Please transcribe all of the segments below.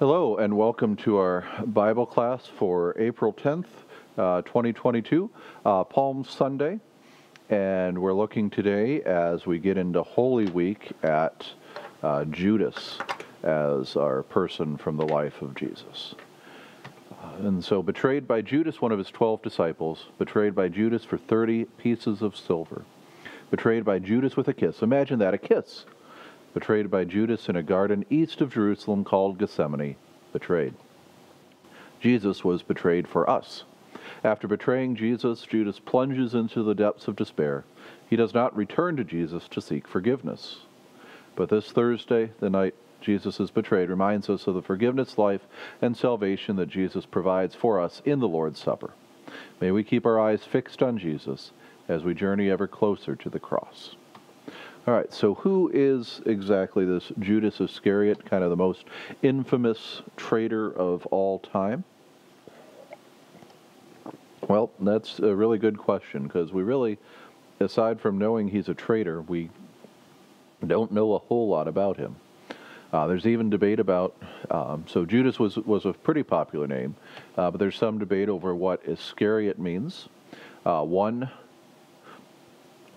Hello, and welcome to our Bible class for April 10th, uh, 2022, uh, Palm Sunday. And we're looking today as we get into Holy Week at uh, Judas as our person from the life of Jesus. Uh, and so, betrayed by Judas, one of his 12 disciples, betrayed by Judas for 30 pieces of silver, betrayed by Judas with a kiss. Imagine that, a kiss betrayed by Judas in a garden east of Jerusalem called Gethsemane, betrayed. Jesus was betrayed for us. After betraying Jesus, Judas plunges into the depths of despair. He does not return to Jesus to seek forgiveness. But this Thursday, the night Jesus is betrayed, reminds us of the forgiveness, life, and salvation that Jesus provides for us in the Lord's Supper. May we keep our eyes fixed on Jesus as we journey ever closer to the cross. All right, so who is exactly this Judas Iscariot, kind of the most infamous traitor of all time? Well, that's a really good question because we really, aside from knowing he's a traitor, we don't know a whole lot about him. Uh, there's even debate about, um, so Judas was, was a pretty popular name, uh, but there's some debate over what Iscariot means. Uh, one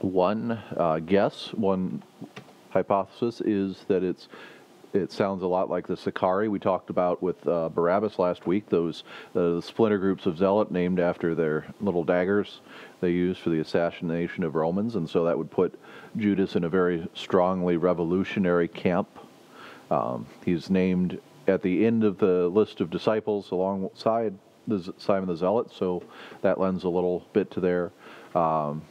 one uh, guess, one hypothesis is that it's it sounds a lot like the Sicarii we talked about with uh, Barabbas last week. Those uh, the splinter groups of zealot named after their little daggers they used for the assassination of Romans, and so that would put Judas in a very strongly revolutionary camp. Um, he's named at the end of the list of disciples alongside the Simon the Zealot, so that lends a little bit to there. Um,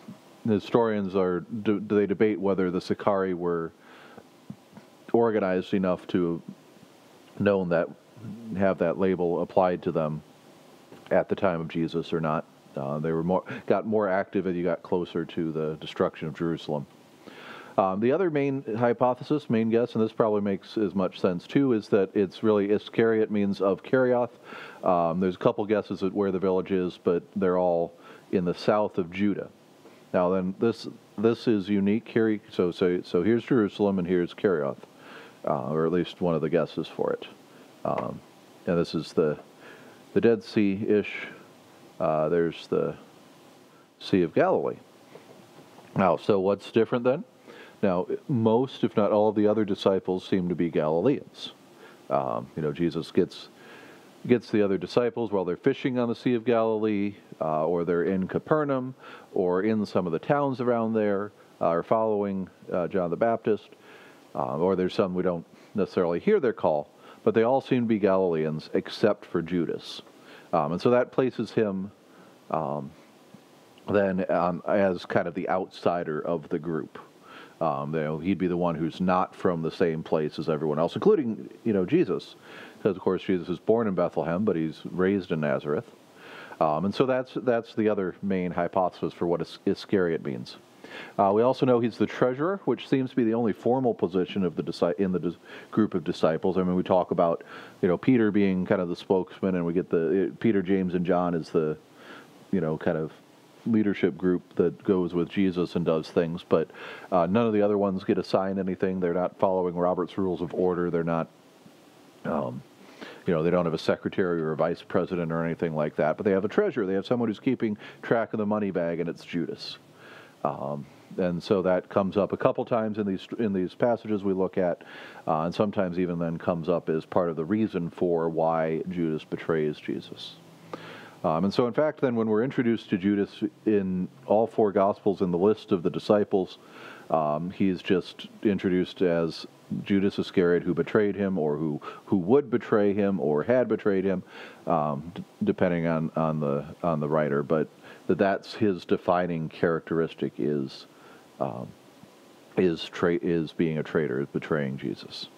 historians are do, they debate whether the Sicarii were organized enough to known that have that label applied to them at the time of Jesus or not. Uh, they were more got more active as you got closer to the destruction of Jerusalem. Um, the other main hypothesis, main guess, and this probably makes as much sense too, is that it's really Iscariot means of Kerioth. Um, there's a couple guesses at where the village is, but they're all in the south of Judah. Now then, this this is unique here. So so so here's Jerusalem and here's Kerioth, uh, or at least one of the guesses for it. Um, and this is the the Dead Sea ish. Uh, there's the Sea of Galilee. Now, so what's different then? Now, most, if not all, of the other disciples seem to be Galileans. Um, you know, Jesus gets gets the other disciples while they're fishing on the Sea of Galilee, uh, or they're in Capernaum, or in some of the towns around there, uh, or following uh, John the Baptist, uh, or there's some we don't necessarily hear their call, but they all seem to be Galileans except for Judas. Um, and so that places him um, then um, as kind of the outsider of the group. Um, you know, he'd be the one who's not from the same place as everyone else, including you know Jesus, of course Jesus was born in Bethlehem, but he's raised in Nazareth, um, and so that's that's the other main hypothesis for what Iscariot means. Uh, we also know he's the treasurer, which seems to be the only formal position of the in the group of disciples. I mean, we talk about you know Peter being kind of the spokesman, and we get the Peter, James, and John as the you know kind of leadership group that goes with Jesus and does things, but uh, none of the other ones get assigned anything. They're not following Robert's Rules of Order. They're not, um, you know, they don't have a secretary or a vice president or anything like that. But they have a treasurer. They have someone who's keeping track of the money bag, and it's Judas. Um, and so that comes up a couple times in these in these passages we look at, uh, and sometimes even then comes up as part of the reason for why Judas betrays Jesus. Um, and so, in fact, then when we're introduced to Judas in all four Gospels in the list of the disciples, um, he's just introduced as Judas Iscariot, who betrayed him, or who who would betray him, or had betrayed him, um, d- depending on, on the on the writer. But that that's his defining characteristic is um, is tra- is being a traitor, is betraying Jesus.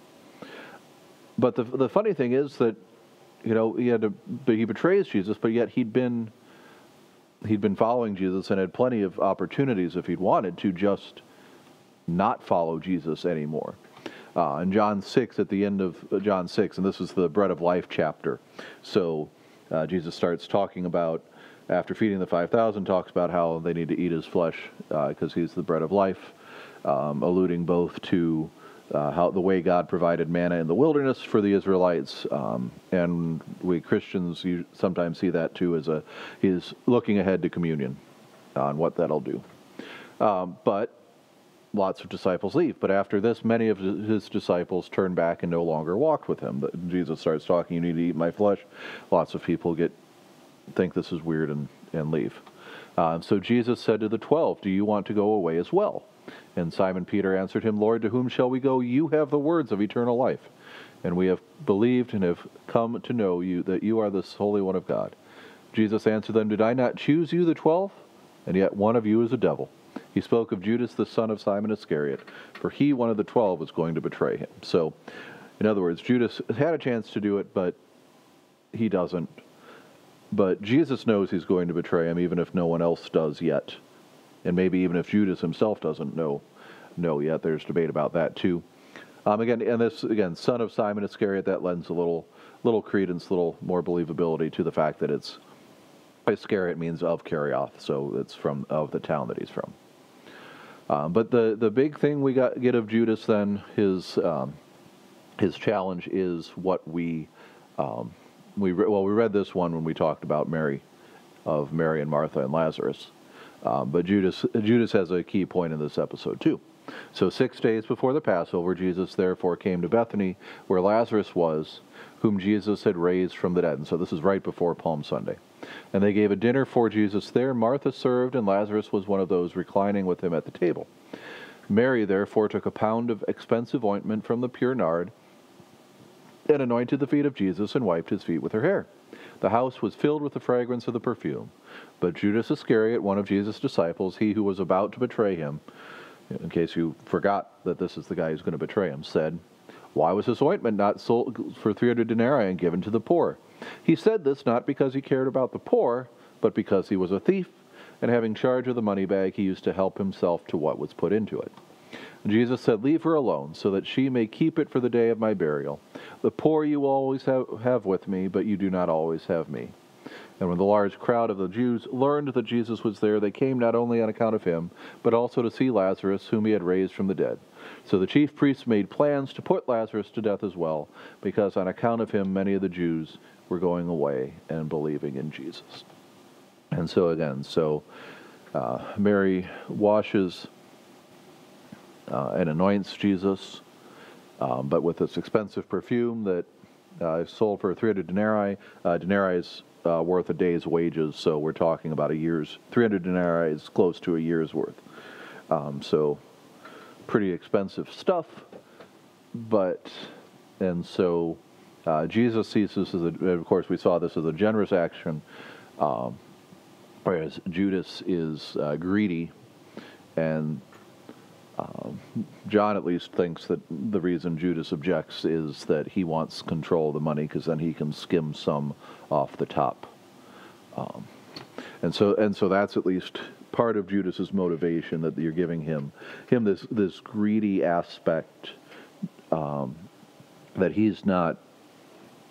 But the the funny thing is that you know, he had to, he betrays Jesus, but yet he'd been he'd been following Jesus and had plenty of opportunities if he'd wanted to just not follow Jesus anymore. Uh, in John 6, at the end of uh, John 6, and this is the bread of life chapter. So uh, Jesus starts talking about, after feeding the 5,000, talks about how they need to eat his flesh because uh, he's the bread of life, um, alluding both to uh, how the way God provided manna in the wilderness for the Israelites, um, and we Christians sometimes see that too as a he's looking ahead to communion on what that'll do. Um, but lots of disciples leave. But after this, many of his disciples turn back and no longer walked with him. But Jesus starts talking, "You need to eat my flesh." Lots of people get think this is weird and and leave. Um, so Jesus said to the twelve, "Do you want to go away as well?" And Simon Peter answered him, Lord, to whom shall we go? You have the words of eternal life. And we have believed and have come to know you that you are the Holy One of God. Jesus answered them, Did I not choose you, the twelve? And yet one of you is a devil. He spoke of Judas, the son of Simon Iscariot, for he, one of the twelve, was going to betray him. So, in other words, Judas had a chance to do it, but he doesn't. But Jesus knows he's going to betray him, even if no one else does yet and maybe even if Judas himself doesn't know know yet. There's debate about that too. Um, again, and this again, son of Simon Iscariot, that lends a little little credence, little more believability to the fact that it's Iscariot means of Kerioth, so it's from of the town that he's from. Um, but the the big thing we got get of Judas then his um, his challenge is what we um, we re- well we read this one when we talked about Mary of Mary and Martha and Lazarus. Um, but Judas, Judas has a key point in this episode, too. So, six days before the Passover, Jesus therefore came to Bethany, where Lazarus was, whom Jesus had raised from the dead. And so, this is right before Palm Sunday. And they gave a dinner for Jesus there. Martha served, and Lazarus was one of those reclining with him at the table. Mary therefore took a pound of expensive ointment from the pure nard and anointed the feet of Jesus and wiped his feet with her hair. The house was filled with the fragrance of the perfume. But Judas Iscariot, one of Jesus' disciples, he who was about to betray him, in case you forgot that this is the guy who's going to betray him, said, Why was this ointment not sold for 300 denarii and given to the poor? He said this not because he cared about the poor, but because he was a thief, and having charge of the money bag, he used to help himself to what was put into it. Jesus said, Leave her alone, so that she may keep it for the day of my burial. The poor you always have, have with me, but you do not always have me. And when the large crowd of the Jews learned that Jesus was there, they came not only on account of him, but also to see Lazarus, whom he had raised from the dead. So the chief priests made plans to put Lazarus to death as well, because on account of him, many of the Jews were going away and believing in Jesus. And so again, so uh, Mary washes uh, and anoints Jesus, um, but with this expensive perfume that uh, sold for 300 denarii. Uh, denarii is uh, worth a day's wages, so we're talking about a year's 300 denarii is close to a year's worth. Um, so pretty expensive stuff, but and so uh, Jesus sees this as a, of course we saw this as a generous action, um, whereas Judas is uh, greedy, and John at least thinks that the reason Judas objects is that he wants control of the money because then he can skim some off the top. Um, and so and so that's at least part of Judas's motivation that you're giving him him this this greedy aspect um, that he's not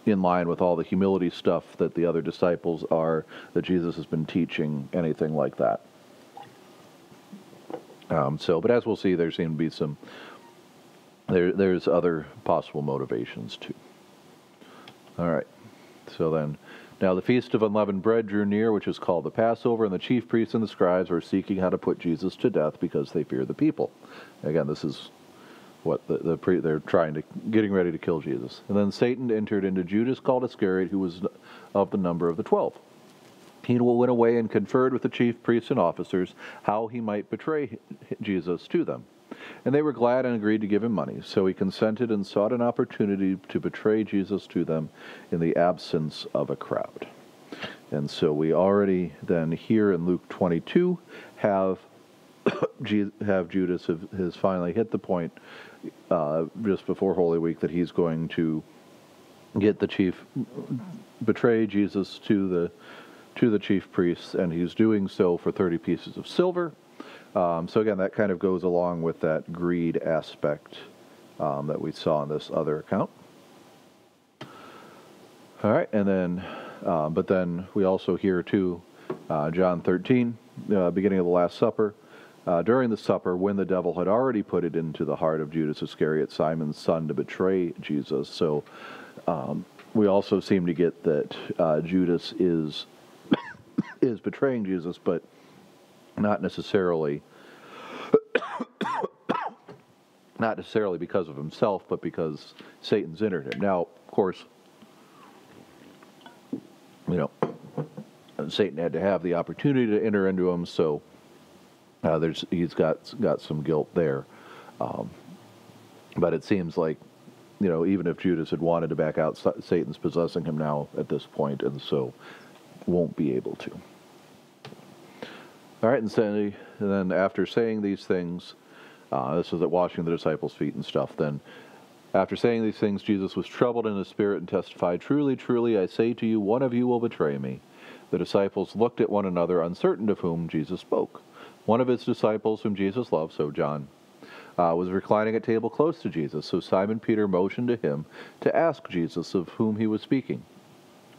in line with all the humility stuff that the other disciples are that Jesus has been teaching anything like that. Um, so, but as we'll see, there seem to be some. There, there's other possible motivations too. All right. So then, now the feast of unleavened bread drew near, which is called the Passover, and the chief priests and the scribes were seeking how to put Jesus to death because they fear the people. Again, this is what the, the pre, they're trying to getting ready to kill Jesus. And then Satan entered into Judas called Iscariot, who was of the number of the twelve. He went away and conferred with the chief priests and officers how he might betray Jesus to them. And they were glad and agreed to give him money. So he consented and sought an opportunity to betray Jesus to them in the absence of a crowd. And so we already then here in Luke 22 have have Judas have, has finally hit the point uh, just before Holy Week that he's going to get the chief betray Jesus to the to the chief priests, and he's doing so for 30 pieces of silver. Um, so, again, that kind of goes along with that greed aspect um, that we saw in this other account. All right, and then, uh, but then we also hear too, uh, John 13, uh, beginning of the Last Supper. uh, during the supper when the devil had already put it into the heart of Judas Iscariot, Simon's son, to betray Jesus. So um, we also seem to get that uh, Judas is is betraying Jesus, but not necessarily not necessarily because of himself, but because Satan's entered him. Now, of course, you know, Satan had to have the opportunity to enter into him, so uh, there's he's got got some guilt there. Um, but it seems like, you know, even if Judas had wanted to back out, Satan's possessing him now at this point, and so won't be able to. All right, and, and then after saying these things, uh, this was at washing the disciples' feet and stuff. Then, after saying these things, Jesus was troubled in his spirit and testified, Truly, truly, I say to you, one of you will betray me. The disciples looked at one another, uncertain of whom Jesus spoke. One of his disciples, whom Jesus loved, so John, uh, was reclining at table close to Jesus. So Simon Peter motioned to him to ask Jesus of whom he was speaking.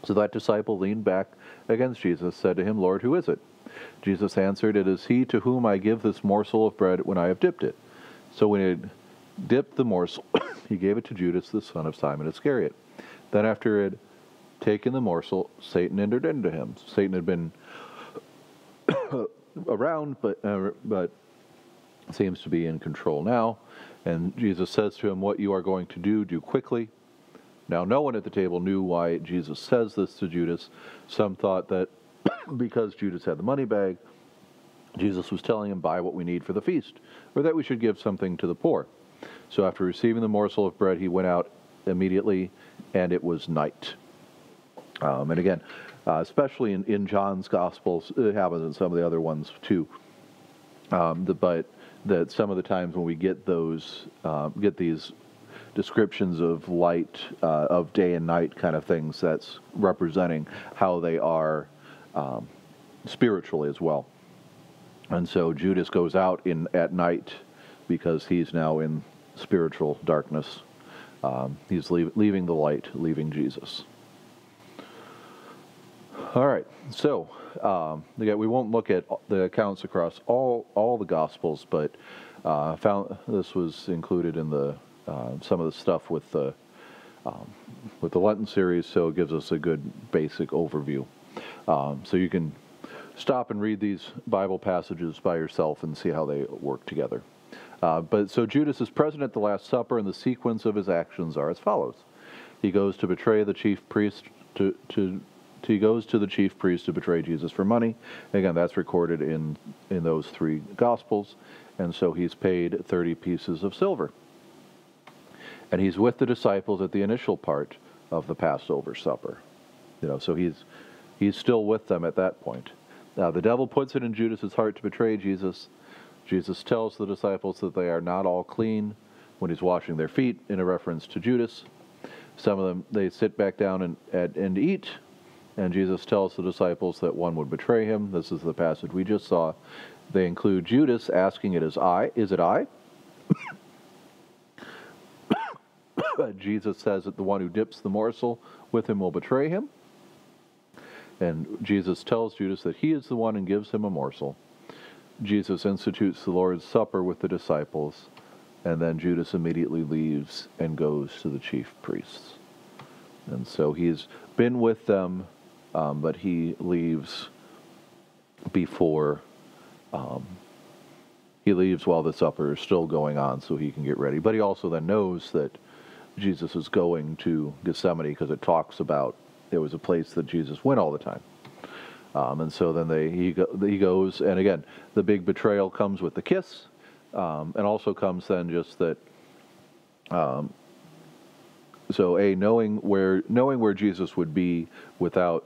So that disciple leaned back against Jesus, said to him, Lord, who is it? Jesus answered, It is he to whom I give this morsel of bread when I have dipped it. So when he had dipped the morsel, he gave it to Judas, the son of Simon Iscariot. Then after it taken the morsel, Satan entered into him. Satan had been around, but uh, but seems to be in control now. And Jesus says to him, "What you are going to do, do quickly." Now, no one at the table knew why Jesus says this to Judas. Some thought that because Judas had the money bag, Jesus was telling him, "Buy what we need for the feast," or that we should give something to the poor. So, after receiving the morsel of bread, he went out immediately, and it was night. Um, and again, uh, especially in, in John's Gospels, it happens in some of the other ones too. Um, the, but that some of the times when we get those, uh, get these descriptions of light, uh, of day and night kind of things, that's representing how they are um, spiritually as well. And so Judas goes out in at night because he's now in spiritual darkness. Um, he's leave, leaving the light, leaving Jesus. All right, so um, again, we won't look at the accounts across all all the Gospels, but uh, found this was included in the uh, some of the stuff with the um, with the Lenten series, so it gives us a good basic overview. Um, so you can stop and read these Bible passages by yourself and see how they work together. Uh, but so Judas is present at the Last Supper, and the sequence of his actions are as follows: He goes to betray the chief priest to to he goes to the chief priest to betray Jesus for money. Again, that's recorded in in those three gospels, and so he's paid 30 pieces of silver. And he's with the disciples at the initial part of the Passover supper. You know, so he's he's still with them at that point. Now the devil puts it in Judas's heart to betray Jesus. Jesus tells the disciples that they are not all clean when he's washing their feet in a reference to Judas. Some of them they sit back down and, and, and eat and Jesus tells the disciples that one would betray him. This is the passage we just saw. They include Judas asking, "It is I? Is it I?" Jesus says that the one who dips the morsel with him will betray him. And Jesus tells Judas that he is the one and gives him a morsel. Jesus institutes the Lord's Supper with the disciples, and then Judas immediately leaves and goes to the chief priests. And so he's been with them um, but he leaves before um, he leaves while the supper is still going on so he can get ready. But he also then knows that Jesus is going to Gethsemane because it talks about it was a place that Jesus went all the time. Um, and so then they he, go, he goes, and again, the big betrayal comes with the kiss, um, and also comes then just that. Um, so a knowing where knowing where Jesus would be without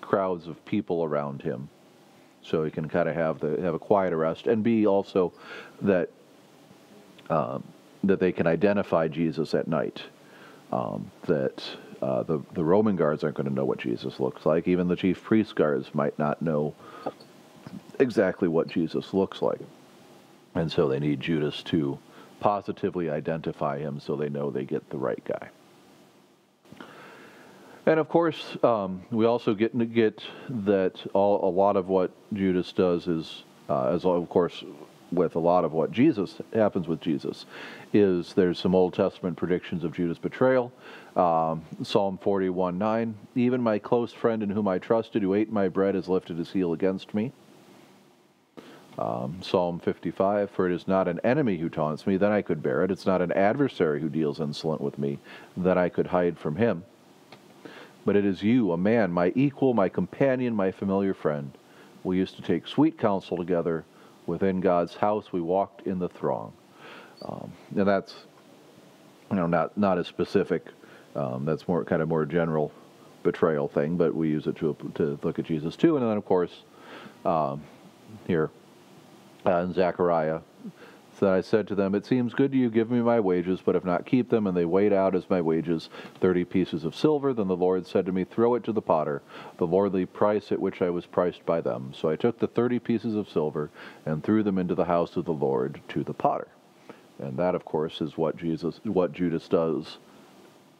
crowds of people around him, so he can kind of have the have a quiet arrest, and B also that um, that they can identify Jesus at night. Um, that uh, the the Roman guards aren't going to know what Jesus looks like. Even the chief priest guards might not know exactly what Jesus looks like, and so they need Judas to positively identify him so they know they get the right guy. And of course, um, we also get get that all, a lot of what Judas does is, uh, as of course, with a lot of what Jesus happens with Jesus is there's some Old Testament predictions of Judas' betrayal. Um, Psalm 41 9, even my close friend in whom I trusted, who ate my bread, has lifted his heel against me. Um, Psalm 55, for it is not an enemy who taunts me, then I could bear it. It's not an adversary who deals insolent with me, then I could hide from him. But it is you, a man, my equal, my companion, my familiar friend. We used to take sweet counsel together. Within God's house, we walked in the throng. Um, and that's, you know, not not as specific. Um, that's more kind of more general betrayal thing, but we use it to to look at Jesus too. And then, of course, um, here uh, in Zechariah. So I said to them, It seems good to you, give me my wages, but if not, keep them. And they weighed out as my wages thirty pieces of silver. Then the Lord said to me, Throw it to the potter, the lordly price at which I was priced by them. So I took the thirty pieces of silver and threw them into the house of the Lord to the potter. And that, of course, is what Jesus, what Judas does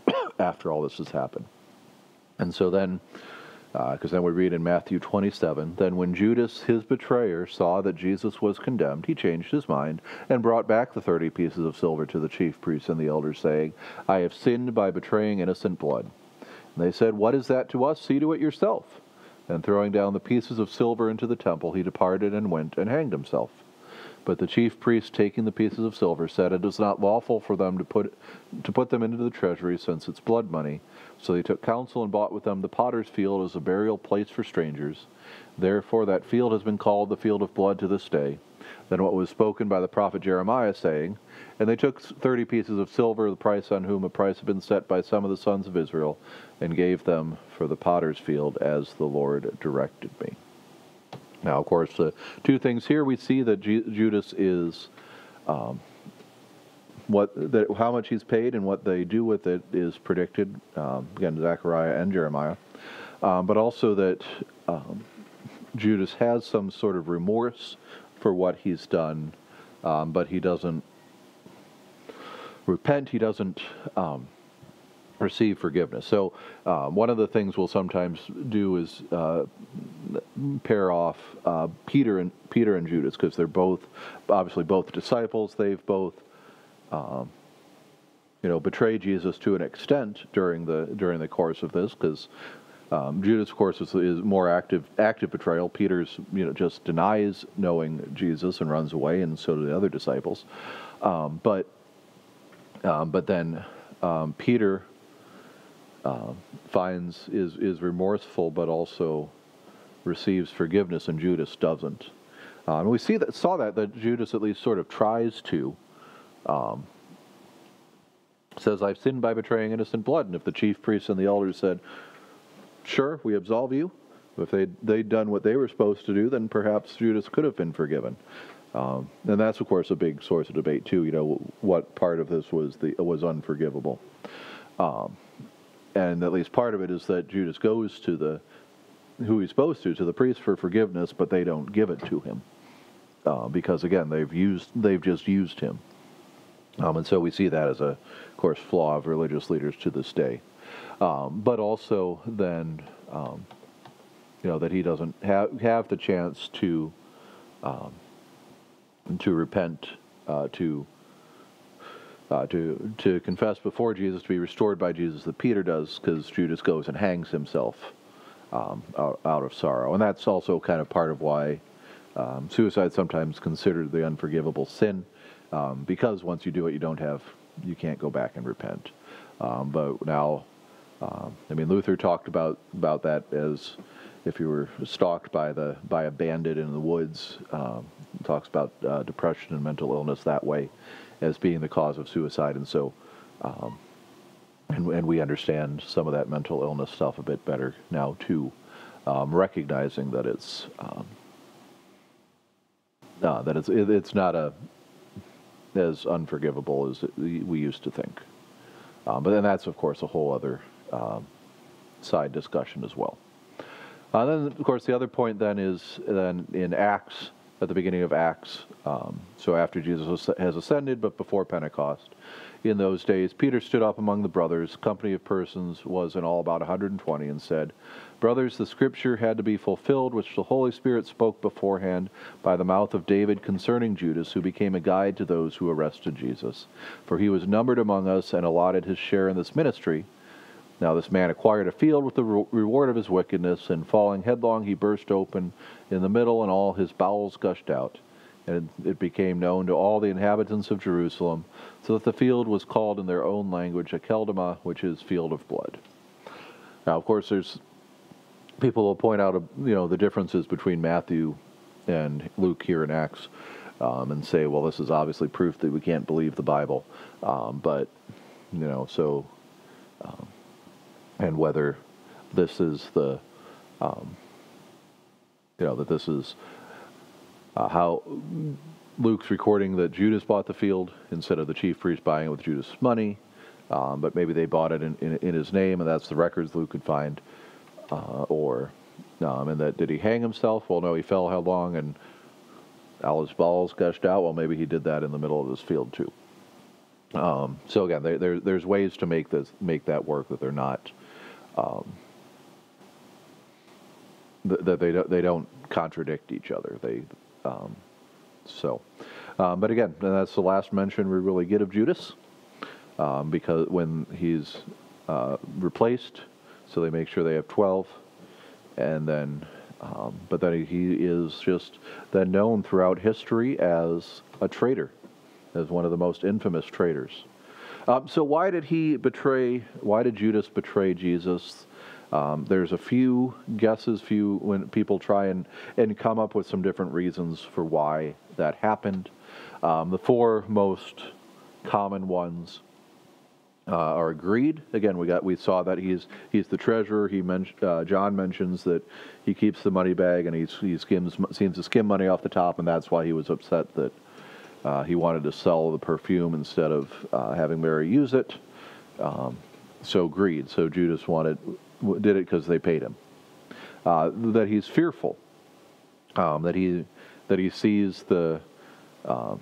after all this has happened. And so then because uh, then we read in Matthew 27 Then when Judas, his betrayer, saw that Jesus was condemned, he changed his mind and brought back the thirty pieces of silver to the chief priests and the elders, saying, I have sinned by betraying innocent blood. And they said, What is that to us? See to it yourself. And throwing down the pieces of silver into the temple, he departed and went and hanged himself. But the chief priests, taking the pieces of silver, said, It is not lawful for them to put, to put them into the treasury, since it's blood money. So they took counsel and bought with them the potter's field as a burial place for strangers. Therefore that field has been called the field of blood to this day. Then what was spoken by the prophet Jeremiah, saying, And they took thirty pieces of silver, the price on whom a price had been set by some of the sons of Israel, and gave them for the potter's field as the Lord directed me. Now, of course, the two things here we see that Judas is um, what that how much he's paid and what they do with it is predicted. Um, again, Zechariah and Jeremiah, um, but also that um, Judas has some sort of remorse for what he's done, um, but he doesn't repent. He doesn't um, receive forgiveness. So um, one of the things we'll sometimes do is uh, pair off uh, Peter and Peter and Judas because they're both obviously both disciples. They've both um, you know betrayed Jesus to an extent during the during the course of this because. Um, Judas, of course, is, is, more active active betrayal. Peter's, you know, just denies knowing Jesus and runs away, and so do the other disciples. Um, but um, but then um, Peter uh, finds is is remorseful, but also receives forgiveness, and Judas doesn't. Um, we see that saw that that Judas at least sort of tries to. Um, says, "I've sinned by betraying innocent blood," and if the chief priests and the elders said, "Sure, we absolve you," if they they'd done what they were supposed to do, then perhaps Judas could have been forgiven. Um, and that's of course a big source of debate too. You know, what part of this was the was unforgivable. Um, and at least part of it is that Judas goes to the who he's supposed to to the priest for forgiveness, but they don't give it to him. Uh, because again they've used they've just used him, um, and so we see that as a of course flaw of religious leaders to this day. Um, but also then um, you know that he doesn't have have the chance to um, to repent uh, to uh, to to confess before Jesus, to be restored by Jesus, that Peter does, because Judas goes and hangs himself um, out, out, of sorrow, and that's also kind of part of why um, suicide sometimes considered the unforgivable sin, um, because once you do it, you don't have, you can't go back and repent. Um, but now, um, I mean, Luther talked about about that as if you were stalked by the by a bandit in the woods. Um, talks about uh, depression and mental illness that way as being the cause of suicide, and so, um, and, and we understand some of that mental illness stuff a bit better now too, um, recognizing that it's um, uh, that it's it, it's not a as unforgivable as we used to think. Um, but then that's of course a whole other um, side discussion as well. Uh, then of course the other point then is then in Acts at the beginning of Acts. Um, so after Jesus has ascended, but before Pentecost, in those days, Peter stood up among the brothers, company of persons was in all about 120, and said, Brothers, the scripture had to be fulfilled, which the Holy Spirit spoke beforehand by the mouth of David concerning Judas, who became a guide to those who arrested Jesus. For he was numbered among us and allotted his share in this ministry. Now this man acquired a field with the reward of his wickedness, and falling headlong, he burst open in the middle, and all his bowels gushed out. And it became known to all the inhabitants of Jerusalem, so that the field was called in their own language Akeldama, which is field of blood. Now, of course, there's people will point out, you know, the differences between Matthew and Luke here in Acts, um, and say, well, this is obviously proof that we can't believe the Bible. Um, but, you know, so, um, and whether this is the, um, you know, that this is uh, how Luke's recording that Judas bought the field instead of the chief priest buying it with Judas' money. Um, but maybe they bought it in, in, in, his name, and that's the records Luke could find uh, or um, and that did he hang himself? Well, no, he fell headlong and all his balls gushed out. Well, maybe he did that in the middle of this field too. Um, so again, there, there, there's ways to make this make that work that they're not um, that they don't they don't contradict each other. They um, so, um, but again, that's the last mention we really get of Judas um, because when he's uh, replaced so they make sure they have 12. And then, um, but then he is just then known throughout history as a traitor, as one of the most infamous traitors. Um, so why did he betray? Why did Judas betray Jesus? Um, there's a few guesses, few when people try and and come up with some different reasons for why that happened. Um, the four most common ones uh, are agreed. Again, we got we saw that he's he's the treasurer. He mentioned uh, John mentions that he keeps the money bag and he's, he skims seems to skim money off the top, and that's why he was upset that uh, he wanted to sell the perfume instead of uh, having Mary use it. Um, so greed. So Judas wanted did it because they paid him. Uh, that he's fearful. Um, that he that he sees the um,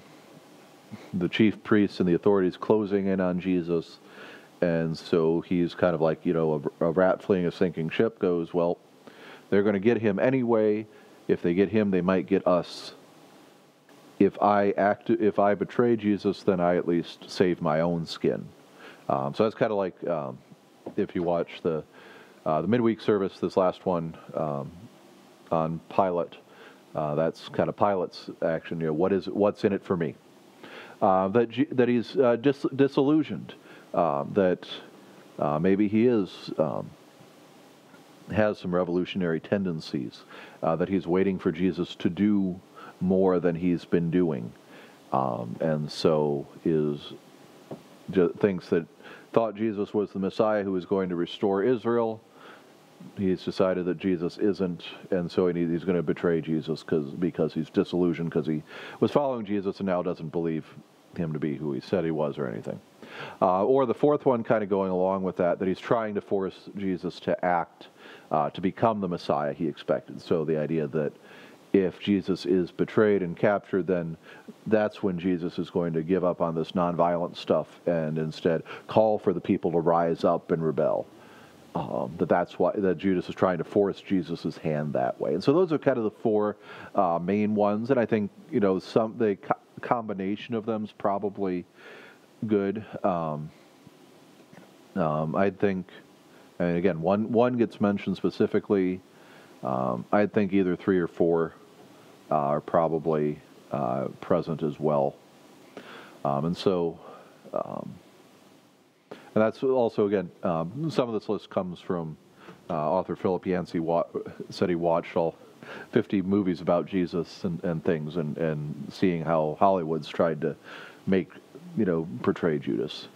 the chief priests and the authorities closing in on Jesus and so he's kind of like, you know, a, a rat fleeing a sinking ship goes, well, they're going to get him anyway. If they get him, they might get us. If I act, if I betray Jesus, then I at least save my own skin. Um, so that's kind of like um, if you watch the uh, the midweek service, this last one um, on Pilate. Uh, that's kind of Pilate's action. You know, what is what's in it for me? Uh, that that he's uh, dis- disillusioned uh, that uh, maybe he is um, has some revolutionary tendencies, uh, that he's waiting for Jesus to do more than he's been doing, um, and so is thinks that thought Jesus was the Messiah who was going to restore Israel. He's decided that Jesus isn't, and so he's going to betray Jesus because because he's disillusioned because he was following Jesus and now doesn't believe him to be who he said he was or anything. Uh, or the fourth one, kind of going along with that, that he's trying to force Jesus to act, uh, to become the Messiah he expected. So the idea that if Jesus is betrayed and captured, then that's when Jesus is going to give up on this nonviolent stuff and instead call for the people to rise up and rebel. Um, that that's why that Judas is trying to force Jesus' hand that way, and so those are kind of the four uh, main ones. And I think you know some the co- combination of them is probably good. Um, um, I think, and again, one one gets mentioned specifically. Um, I think either three or four uh, are probably uh, present as well, um, and so, um, and that's also again um, some of this list comes from uh, author Philip Yancey. Wa- said he watched all 50 movies about Jesus and, and things, and, and seeing how Hollywood's tried to make you know, portray Judas.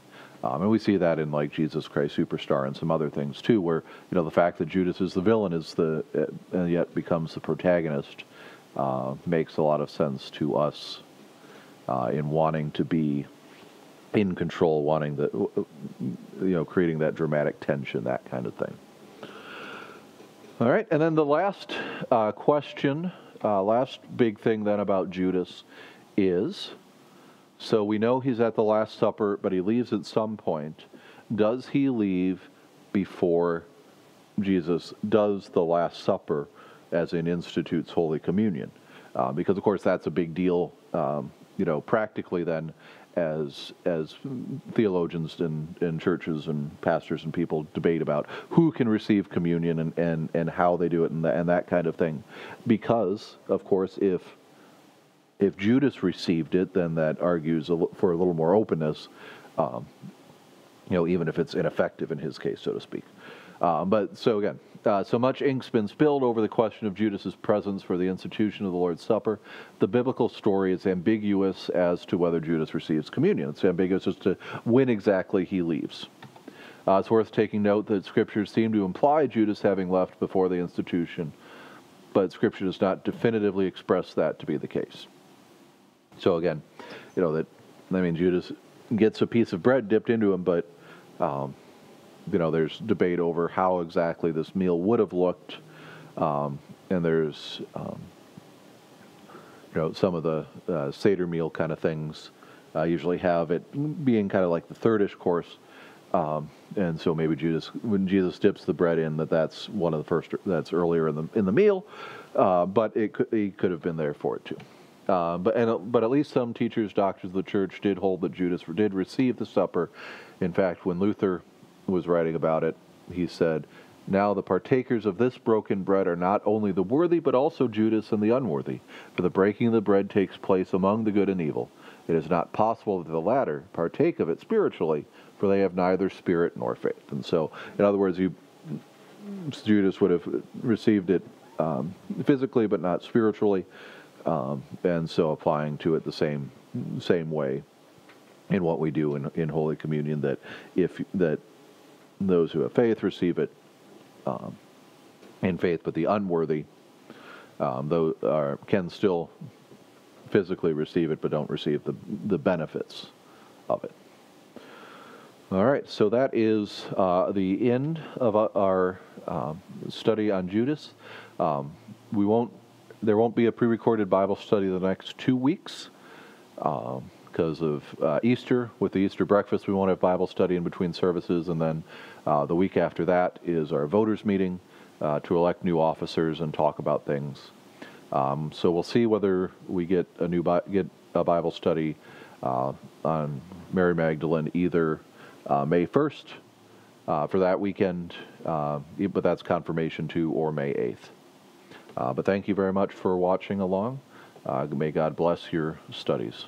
Um, and we see that in like Jesus Christ Superstar and some other things too, where you know the fact that Judas is the villain is the and yet becomes the protagonist uh, makes a lot of sense to us uh, in wanting to be in control, wanting the you know creating that dramatic tension, that kind of thing. All right, and then the last uh, question, uh, last big thing then about Judas is So we know he's at the Last Supper, but he leaves at some point. Does he leave before Jesus does the Last Supper, as in institutes Holy Communion? Uh, because of course that's a big deal, um, you know, practically then, as as theologians and, and churches and pastors and people debate about who can receive communion and, and, and how they do it and, the, and that kind of thing. Because, of course, if if Judas received it, then that argues for a little more openness, um, you know, even if it's ineffective in his case, so to speak. Um, but so again, uh, so much ink's been spilled over the question of Judas's presence for the institution of the Lord's Supper. The biblical story is ambiguous as to whether Judas receives communion. It's ambiguous as to when exactly he leaves. Uh, it's worth taking note that scriptures seem to imply Judas having left before the institution, but scripture does not definitively express that to be the case. So again, you know that I mean Judas gets a piece of bread dipped into him, but um, you know, there's debate over how exactly this meal would have looked, um, and there's, um, you know, some of the uh, Seder meal kind of things uh, usually have it being kind of like the thirdish course. Um, and so maybe Judas, when Jesus dips the bread in, that that's one of the first, that's earlier in the in the meal, uh, but it could, he could have been there for it too. Uh, but and but at least some teachers, doctors of the church, did hold that Judas did receive the supper. In fact, when Luther was writing about it, he said, Now the partakers of this broken bread are not only the worthy, but also Judas and the unworthy. For the breaking of the bread takes place among the good and evil. It is not possible that the latter partake of it spiritually, for they have neither spirit nor faith. And so, in other words, you, Judas would have received it um, physically, but not spiritually, um, and so applying to it the same same way in what we do in, in Holy Communion. That if that those who have faith receive it um, in faith, but the unworthy um, though are, can still physically receive it, but don't receive the the benefits of it. All right, so that is uh, the end of our uh, study on Judas. Um, we won't. There won't be a pre-recorded Bible study the next two weeks. Um, because of uh, Easter. With the Easter breakfast, we won't have Bible study in between services, and then uh, the week after that is our voters' meeting uh, to elect new officers and talk about things. Um, so we'll see whether we get a new Bi- get a Bible study uh, on Mary Magdalene either uh, May 1st uh, for that weekend, but that's confirmation too, or May 8th. but thank you very much for watching along. may God bless your studies.